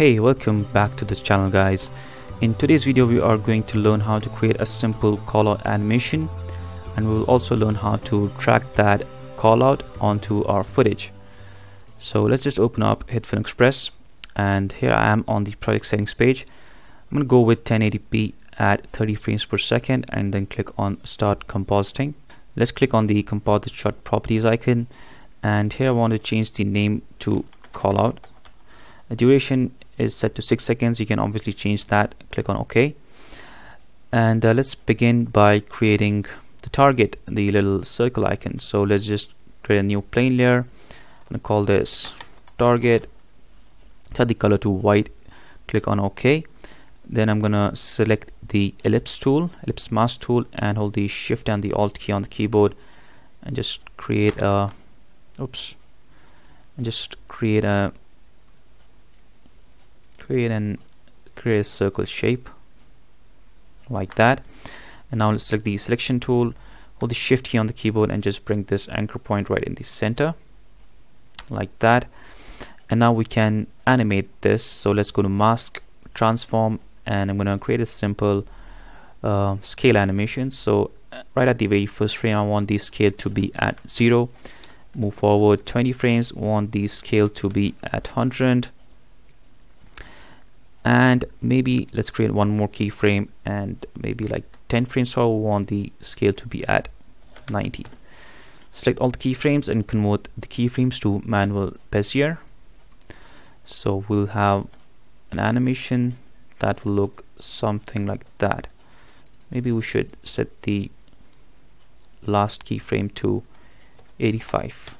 Hey, welcome back to this channel guys. In today's video we are going to learn how to create a simple callout animation and we will also learn how to track that callout onto our footage. So let's just open up HitFilm Express and here I am on the project settings page. I'm going to go with 1080p at 30 frames per second and then click on start compositing. Let's click on the composite shot properties icon and here I want to change the name to callout. Duration is set to 6 seconds. You can obviously change that. Click on OK. And uh, let's begin by creating the target, the little circle icon. So let's just create a new plane layer. and call this target. Set the color to white. Click on OK. Then I'm gonna select the ellipse tool, ellipse mask tool, and hold the Shift and the Alt key on the keyboard, and just create a oops and just create a and create a circle shape like that. And now let's select the selection tool. Hold the shift key on the keyboard and just bring this anchor point right in the center like that. And now we can animate this. So let's go to mask transform and I'm gonna create a simple uh, scale animation. So uh, right at the very first frame I want the scale to be at zero. Move forward 20 frames. Want the scale to be at 100 and maybe let's create one more keyframe and maybe like 10 frames so we want the scale to be at 90 select all the keyframes and convert the keyframes to manual bezier so we'll have an animation that will look something like that. Maybe we should set the last keyframe to 85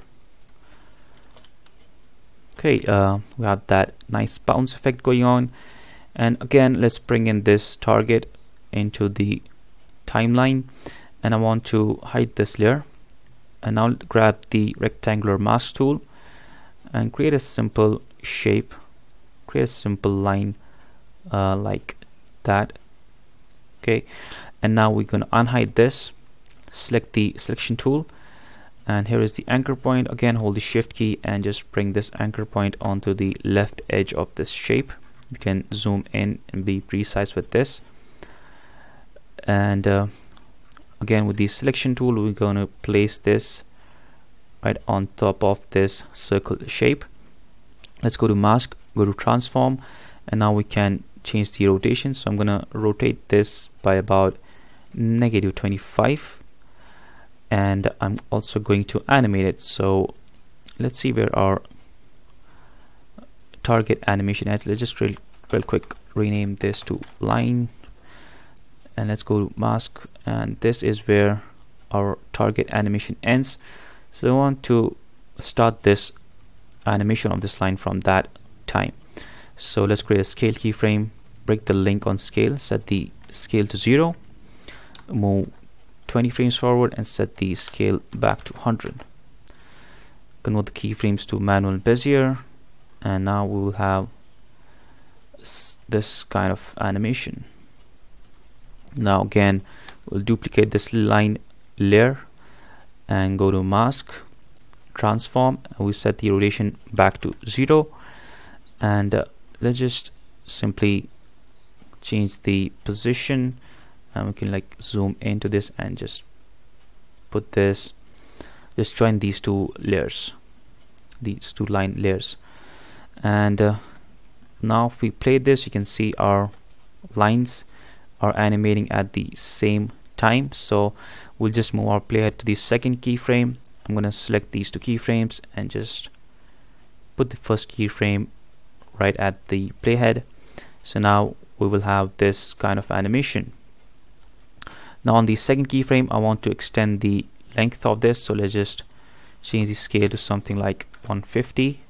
okay uh, we have that nice bounce effect going on. And again let's bring in this target into the timeline. And I want to hide this layer. And now grab the rectangular mask tool and create a simple shape create a simple line uh, like that. Okay and now we're going to unhide this. Select the selection tool and here is the anchor point. Again hold the shift key and just bring this anchor point onto the left edge of this shape. You can zoom in and be precise with this. And uh, again with the selection tool we're going to place this right on top of this circle shape. Let's go to mask go to transform and now we can change the rotation. So I'm gonna rotate this by about negative 25 and I'm also going to animate it. So let's see where our target animation is. Let's just real, real quick rename this to line and let's go to mask and this is where our target animation ends. So I want to start this animation of this line from that time. So let's create a scale keyframe break the link on scale set the scale to zero move 20 frames forward and set the scale back to 100 convert the keyframes to manual bezier and now we will have this kind of animation. Now again we'll duplicate this line layer and go to mask transform and we set the rotation back to zero. And uh, let's just simply change the position and we can like zoom into this and just put this just join these two layers these two line layers. And uh, now if we play this you can see our lines are animating at the same time. So we'll just move our playhead to the second keyframe. I'm gonna select these two keyframes and just put the first keyframe right at the playhead. So now we will have this kind of animation now on the second keyframe I want to extend the length of this so let's just change the scale to something like 150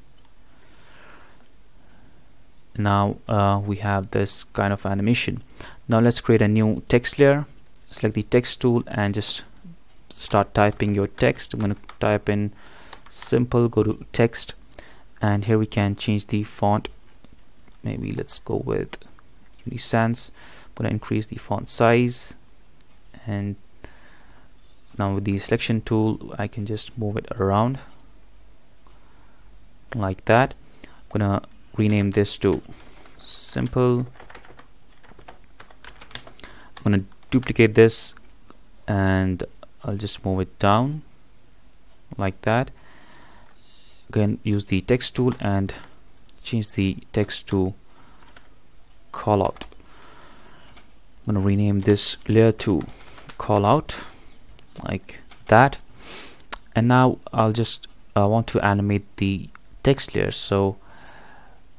now uh, we have this kind of animation. Now let's create a new text layer. Select the text tool and just start typing your text. I'm going to type in simple go to text and here we can change the font. Maybe let's go with Sans I'm going to increase the font size and now with the selection tool I can just move it around like that. I'm gonna rename this to simple. I'm gonna duplicate this and I'll just move it down like that. Again use the text tool and change the text to callout. I'm gonna rename this layer to callout like that. And now I'll just uh, want to animate the text layer. So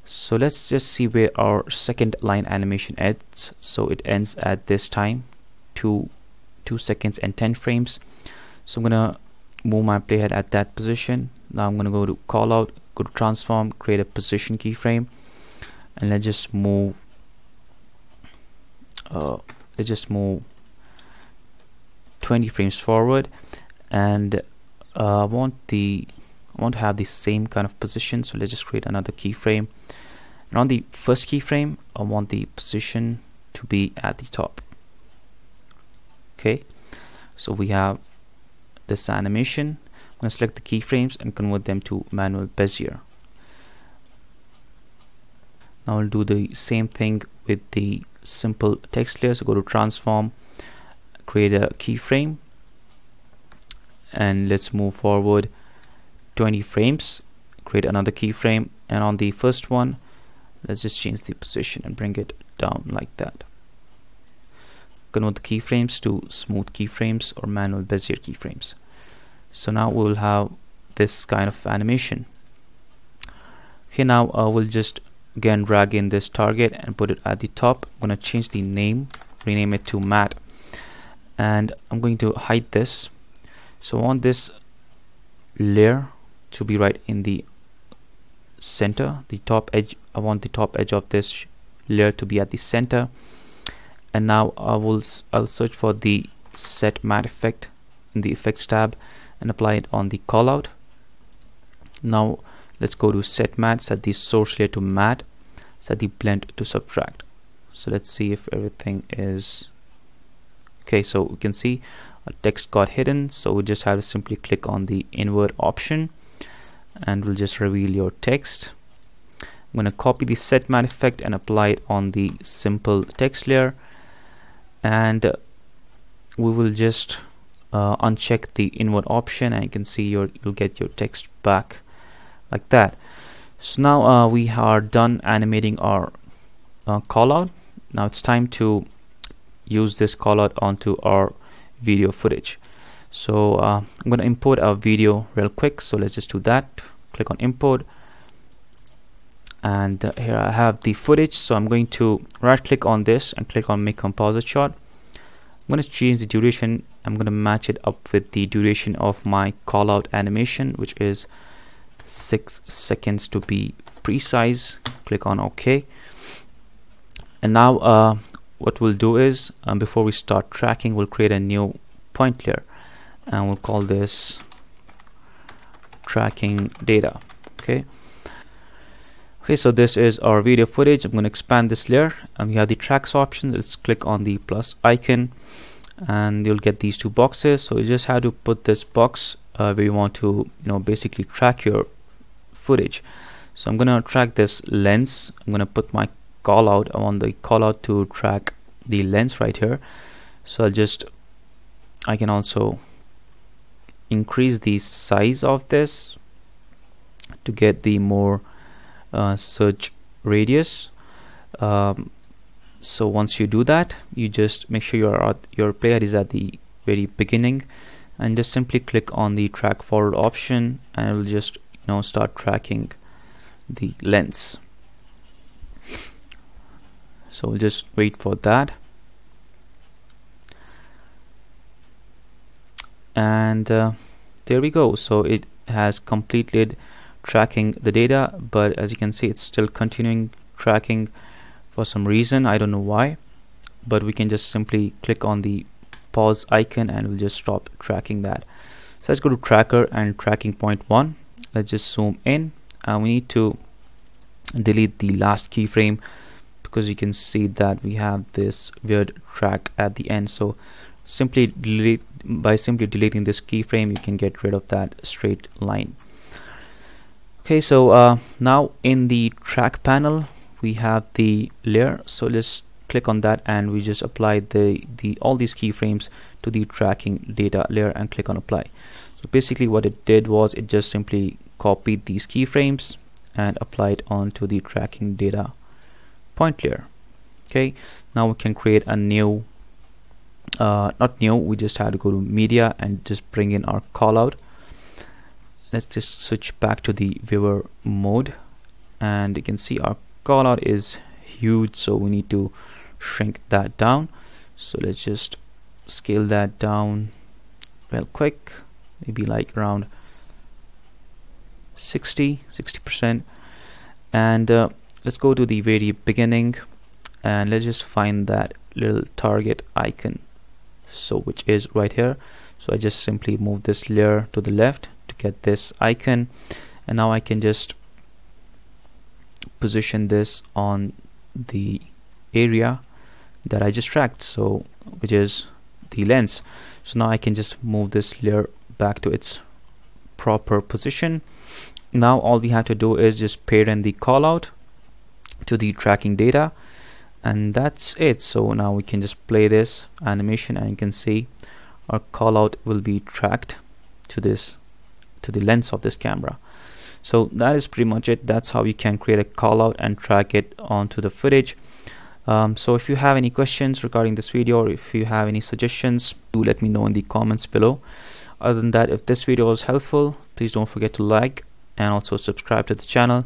so let's just see where our second line animation ends. So it ends at this time two two seconds and 10 frames. So I'm gonna move my playhead at that position. Now I'm gonna go to call out go to transform create a position keyframe. And let's just move uh, let's just move 20 frames forward and uh, I want the I want to have the same kind of position so let's just create another keyframe. And on the first keyframe I want the position to be at the top. Okay? So we have this animation. I'm going to select the keyframes and convert them to manual Bezier. Now I'll do the same thing with the simple text layer so go to transform create a keyframe. And let's move forward. 20 frames. Create another keyframe. And on the first one let's just change the position and bring it down like that. Convert the keyframes to smooth keyframes or manual Bezier keyframes. So now we'll have this kind of animation. Okay now uh, we'll just again drag in this target and put it at the top. I'm to change the name rename it to matte and I'm going to hide this. So I want this layer to be right in the center the top edge I want the top edge of this layer to be at the center. And now I will I'll search for the set matte effect in the effects tab and apply it on the callout. Now let's go to set matte set the source layer to matte set the blend to subtract. So let's see if everything is okay so we can see a text got hidden so we just have to simply click on the invert option and we'll just reveal your text. I'm going to copy the set matte effect and apply it on the simple text layer and we will just uh, uncheck the invert option and you can see your you'll get your text back like that. So now uh, we are done animating our uh, callout now it's time to use this callout onto our video footage. So uh, I'm going to import our video real quick. So let's just do that. Click on import. And uh, here I have the footage. So I'm going to right click on this and click on make composite shot. I'm going to change the duration. I'm going to match it up with the duration of my callout animation which is six seconds to be precise. Click on OK. And now uh, what we'll do is um, before we start tracking we'll create a new point layer and we'll call this tracking data okay? Okay so this is our video footage. I'm going to expand this layer. And we have the tracks option. Let's click on the plus icon and you'll get these two boxes. So you just have to put this box uh, where you want to you know basically track your footage. So I'm gonna track this lens. I'm gonna put my call out I want the call out to track the lens right here. So I'll just I can also increase the size of this to get the more uh, search radius. Um, so once you do that you just make sure your your player is at the very beginning and just simply click on the track forward option and it will just you know start tracking the lens so we'll just wait for that. And uh, there we go. So it has completed tracking the data but as you can see it's still continuing tracking for some reason. I don't know why but we can just simply click on the pause icon and we'll just stop tracking that. So let's go to tracker and tracking point one. Let's just zoom in. And we need to delete the last keyframe because you can see that we have this weird track at the end. So simply delete by simply deleting this keyframe you can get rid of that straight line. Okay so uh, now in the track panel we have the layer. So let's click on that and we just apply the the all these keyframes to the tracking data layer and click on apply. So basically what it did was it just simply copied these keyframes and applied onto the tracking data point layer. Okay now we can create a new uh, not new we just have to go to media and just bring in our callout. Let's just switch back to the viewer mode and you can see our callout is huge so we need to shrink that down. So let's just scale that down real quick maybe like around 60 60 percent. And uh, let's go to the very beginning and let's just find that little target icon. So which is right here. So I just simply move this layer to the left to get this icon. And now I can just position this on the area that I just tracked so which is the lens. So now I can just move this layer back to its proper position. Now all we have to do is just parent the callout to the tracking data. And that's it. So now we can just play this animation and you can see our callout will be tracked to this to the lens of this camera. So that is pretty much it. That's how you can create a callout and track it onto the footage. Um, so if you have any questions regarding this video or if you have any suggestions do let me know in the comments below. Other than that if this video was helpful please don't forget to like and also subscribe to the channel